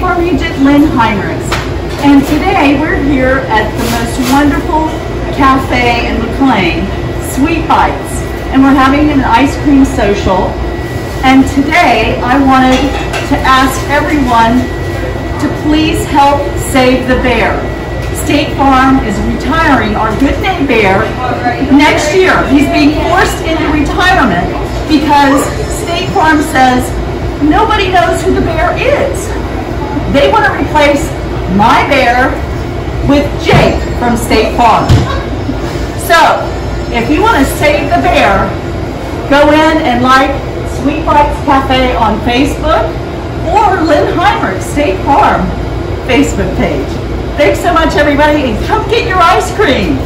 Farm agent Lynn Heinrichs. And today we're here at the most wonderful cafe in McLean, Sweet Bites. And we're having an ice cream social. And today I wanted to ask everyone to please help save the bear. State Farm is retiring our good name bear next year. He's being forced into retirement because State Farm says nobody knows who the bear is. They want to replace my bear with Jake from State Farm. So, if you want to save the bear, go in and like Sweet Bites Cafe on Facebook or Lynn Heinrichs State Farm Facebook page. Thanks so much, everybody, and come get your ice cream.